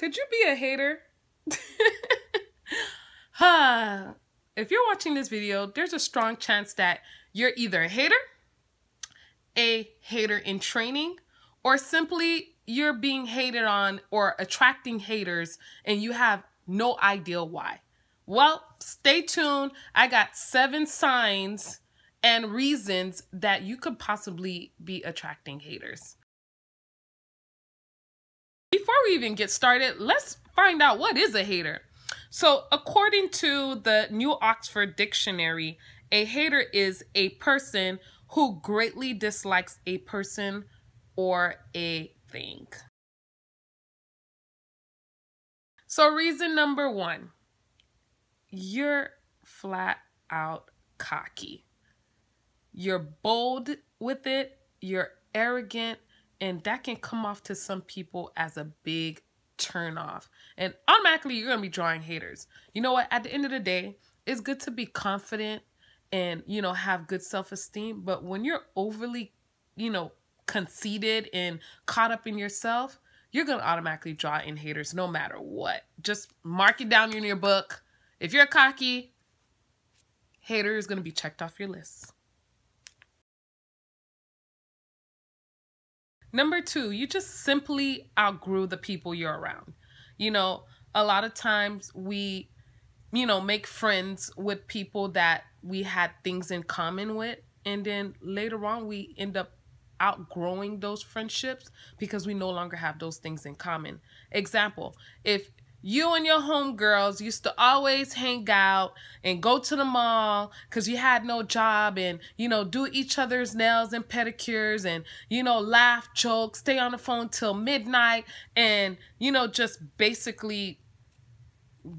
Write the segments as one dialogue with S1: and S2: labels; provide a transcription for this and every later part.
S1: Could you be a hater? huh. if you're watching this video, there's a strong chance that you're either a hater, a hater in training, or simply you're being hated on or attracting haters and you have no idea why. Well, stay tuned. I got seven signs and reasons that you could possibly be attracting haters. Before we even get started, let's find out what is a hater. So, according to the New Oxford Dictionary, a hater is a person who greatly dislikes a person or a thing. So, reason number one you're flat out cocky. You're bold with it, you're arrogant, and that can come off to some people as a big turn off. And automatically, you're to be drawing haters. You know what? At the end of the day, it's good to be confident and, you know, have good self esteem. But when you're overly, you know, conceited and caught up in yourself, you're to automatically draw in haters no matter what. Just mark it down in your book. If you're cocky, hater is to be checked off your list. Number two, you just simply outgrew the people you're around. You know, a lot of times we, you know, make friends with people that we had things in common with. And then later on, we end up outgrowing those friendships because we no longer have those things in common. Example, if you and your homegirls used to always hang out and go to the mall because you had no job and, you know, do each other's nails and pedicures and, you know, laugh, joke, stay on the phone till midnight and, you know, just basically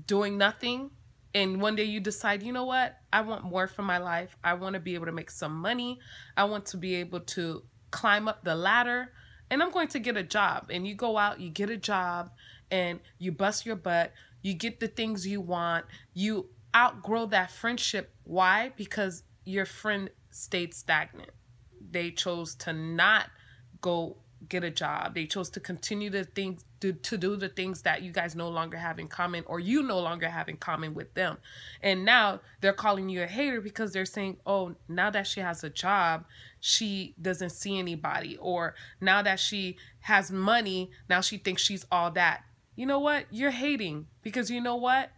S1: doing nothing. And one day you decide, you know what? I want more for my life. I want to be able to make some money. I want to be able to climb up the ladder and I'm going to get a job. And you go out, you get a job and you bust your butt, you get the things you want, you outgrow that friendship. Why? Because your friend stayed stagnant. They chose to not go get a job. They chose to continue the things to, to do the things that you guys no longer have in common or you no longer have in common with them. And now they're calling you a hater because they're saying, "Oh, now that she has a job, she doesn't see anybody." Or now that she has money, now she thinks she's all that you know what? You're hating because you know what?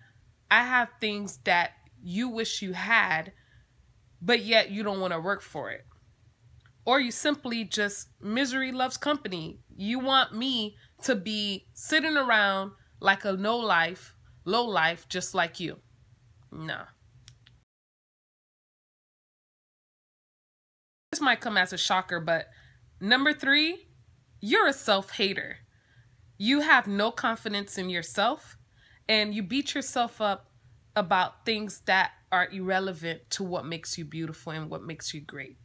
S1: I have things that you wish you had, but yet you don't want to work for it. Or you simply just misery loves company. You want me to be sitting around like a no life, low life, just like you. Nah. This might come as a shocker, but number three, you're a self hater you have no confidence in yourself and you beat yourself up about things that are irrelevant to what makes you beautiful and what makes you great.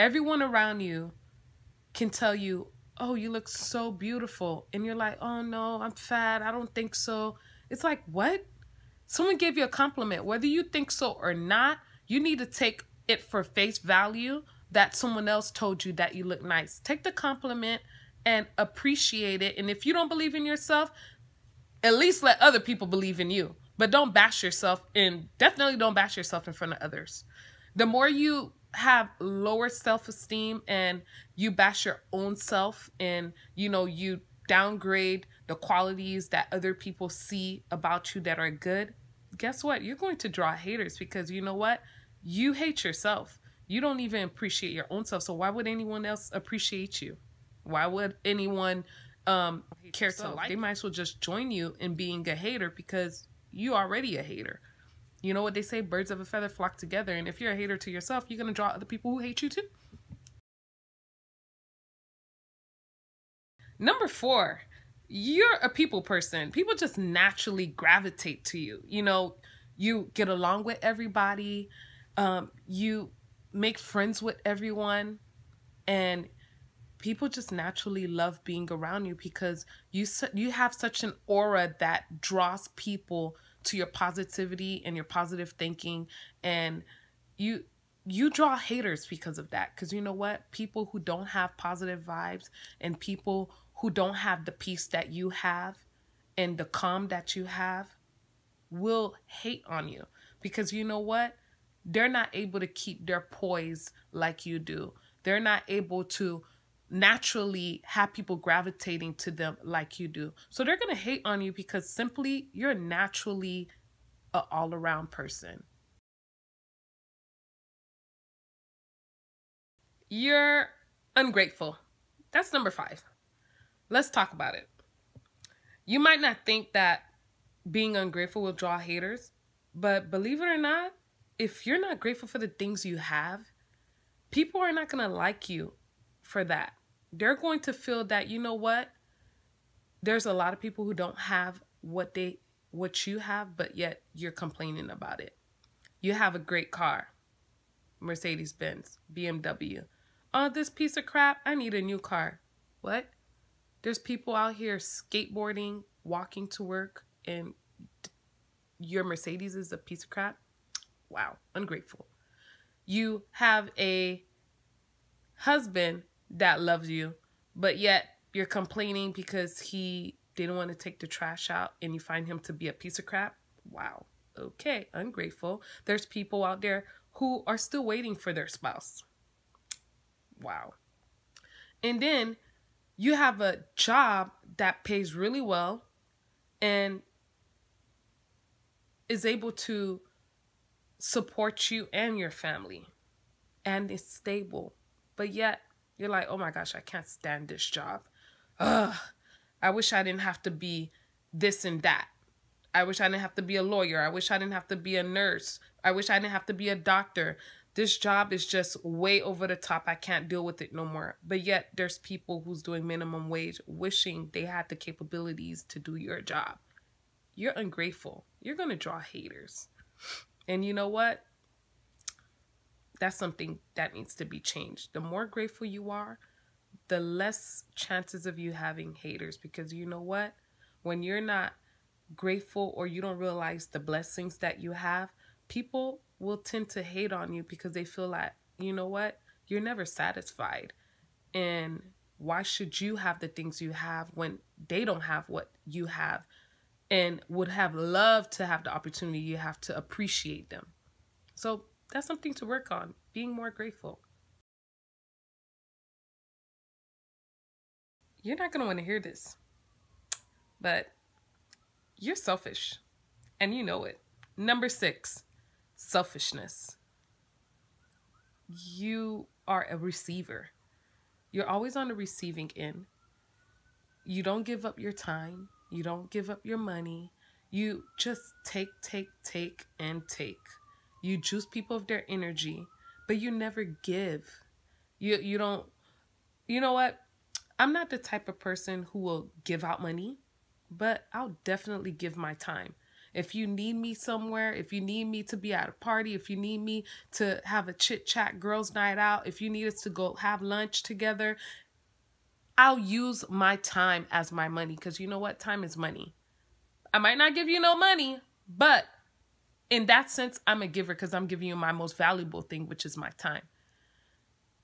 S1: Everyone around you can tell you, oh, you look so beautiful. And you're like, oh no, I'm fat. I don't think so. It's like, what? Someone gave you a compliment. Whether you think so or not, you need to take it for face value that someone else told you that you look nice. Take the compliment and appreciate it. And if you don't believe in yourself, at least let other people believe in you. But don't bash yourself and definitely don't bash yourself in front of others. The more you have lower self-esteem and you bash your own self and you know you downgrade the qualities that other people see about you that are good, guess what? You're going to draw haters because you know what? You hate yourself. You don't even appreciate your own self. So why would anyone else appreciate you? Why would anyone um, care to like? They might as well just join you in being a hater because you already a hater. You know what they say? Birds of a feather flock together. And if you're a hater to yourself, you're gonna draw other people who hate you too. Number four, you're a people person. People just naturally gravitate to you. You know, you get along with everybody. Um, you make friends with everyone, and people just naturally love being around you because you you have such an aura that draws people to your positivity and your positive thinking and you you draw haters because of that because you know what people who don't have positive vibes and people who don't have the peace that you have and the calm that you have will hate on you because you know what? They're not able to keep their poise like you do. They're not able to naturally have people gravitating to them like you do. So they're going to hate on you because simply you're naturally an all around person. You're ungrateful. That's number five. Let's talk about it. You might not think that being ungrateful will draw haters, but believe it or not, if you're not grateful for the things you have, people are not going to like you for that. They're going to feel that, you know what? There's a lot of people who don't have what they what you have, but yet you're complaining about it. You have a great car. Mercedes Benz, BMW. Oh, this piece of crap, I need a new car. What? There's people out here skateboarding, walking to work, and your Mercedes is a piece of crap. Wow, ungrateful. You have a husband that loves you, but yet you're complaining because he didn't want to take the trash out and you find him to be a piece of crap. Wow. Okay, ungrateful. There's people out there who are still waiting for their spouse. Wow. And then you have a job that pays really well and is able to support you and your family and is stable. But yet you're like, oh my gosh, I can't stand this job. Ugh, I wish I didn't have to be this and that. I wish I didn't have to be a lawyer. I wish I didn't have to be a nurse. I wish I didn't have to be a doctor. This job is just way over the top. I can't deal with it no more. But yet there's people who's doing minimum wage wishing they had the capabilities to do your job. You're ungrateful. You're going to draw haters. And you know what? That's something that needs to be changed. The more grateful you are, the less chances of you having haters because you know what? When you're not grateful or you don't realize the blessings that you have, people will tend to hate on you because they feel like, you know what? You're never satisfied. And why should you have the things you have when they don't have what you have and would have loved to have the opportunity you have to appreciate them? So that's something to work on, being more grateful. You're not going to want to hear this, but you're selfish and you know it. Number six, selfishness. You are a receiver. You're always on the receiving end. You don't give up your time. You don't give up your money. You just take, take, take, and take. You juice people of their energy, but you never give. You you don't you know what? I'm not the type of person who will give out money, but I'll definitely give my time. If you need me somewhere, if you need me to be at a party, if you need me to have a chit chat girls' night out, if you need us to go have lunch together, I'll use my time as my money because you know what? Time is money. I might not give you no money, but in that sense, I'm a giver because I'm giving you my most valuable thing, which is my time.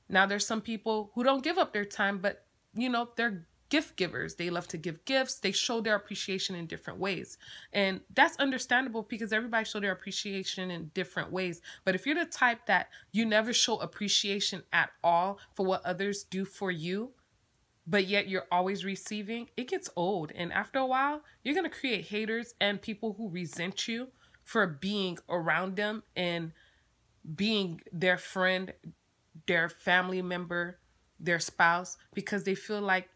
S1: Now, there's some people who don't give up their time, but you know, they're gift givers. They love to give gifts. They show their appreciation in different ways. And that's understandable because everybody show their appreciation in different ways. But if you're the type that you never show appreciation at all for what others do for you, but yet you're always receiving, it gets old. And after a while, you're going to create haters and people who resent you for being around them and being their friend, their family member, their spouse, because they feel like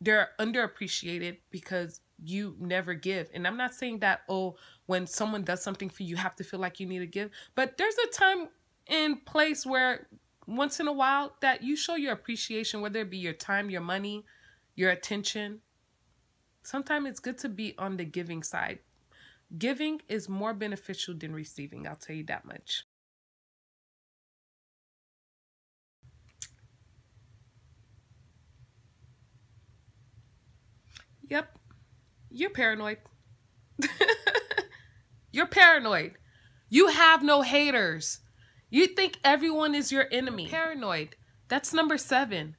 S1: they're underappreciated because you never give. And I'm not saying that, oh, when someone does something for you, you have to feel like you need to give. But there's a time and place where once in a while that you show your appreciation, whether it be your time, your money, your attention. Sometimes it's good to be on the giving side Giving is more beneficial than receiving, I'll tell you that much. Yep, you're paranoid. you're paranoid. You have no haters. You think everyone is your enemy. Paranoid. That's number seven.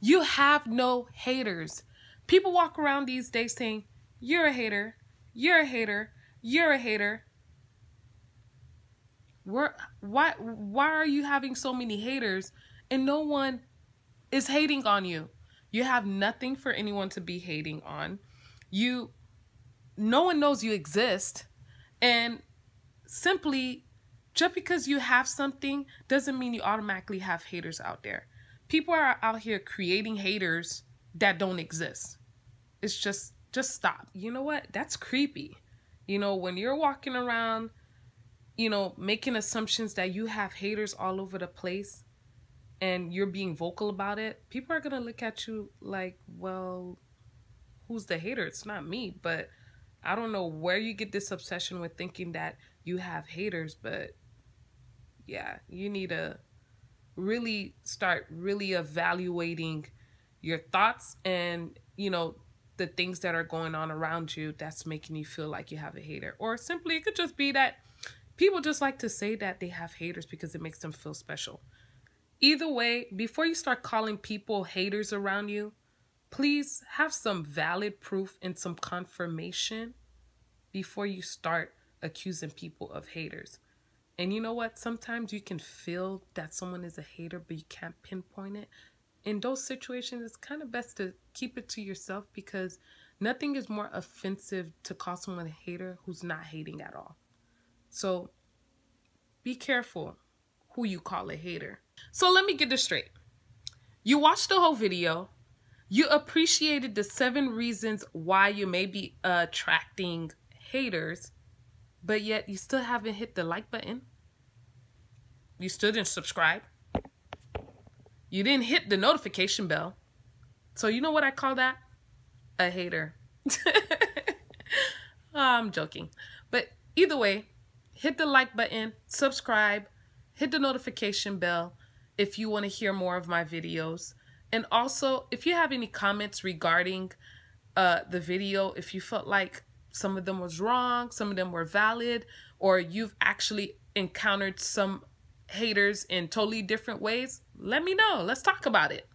S1: You have no haters. People walk around these days saying, you're a hater, you're a hater, you're a hater. Where, why, why are you having so many haters and no one is hating on you? You have nothing for anyone to be hating on. You, no one knows you exist. And simply, just because you have something doesn't mean you automatically have haters out there. People are out here creating haters that don't exist. It's just, just stop. You know what? That's creepy. You know, when you're walking around, you know, making assumptions that you have haters all over the place and you're being vocal about it, people are going to look at you like, well, who's the hater? It's not me. But I don't know where you get this obsession with thinking that you have haters, but yeah, you need to really start really evaluating your thoughts and, you know, the things that are going on around you that's making you feel like you have a hater. Or simply, it could just be that people just like to say that they have haters because it makes them feel special. Either way, before you start calling people haters around you, please have some valid proof and some confirmation before you start accusing people of haters. And you know what? Sometimes you can feel that someone is a hater, but you can't pinpoint it in those situations, it's kind of best to keep it to yourself because nothing is more offensive to call someone a hater who's not hating at all. So be careful who you call a hater. So let me get this straight. You watched the whole video. You appreciated the seven reasons why you may be attracting haters, but yet you still haven't hit the like button. You still didn't subscribe. You didn't hit the notification bell. So you know what I call that? A hater. I'm joking. But either way, hit the like button, subscribe, hit the notification bell if you want to hear more of my videos. And also, if you have any comments regarding uh, the video, if you felt like some of them was wrong, some of them were valid, or you've actually encountered some haters in totally different ways, let me know. Let's talk about it.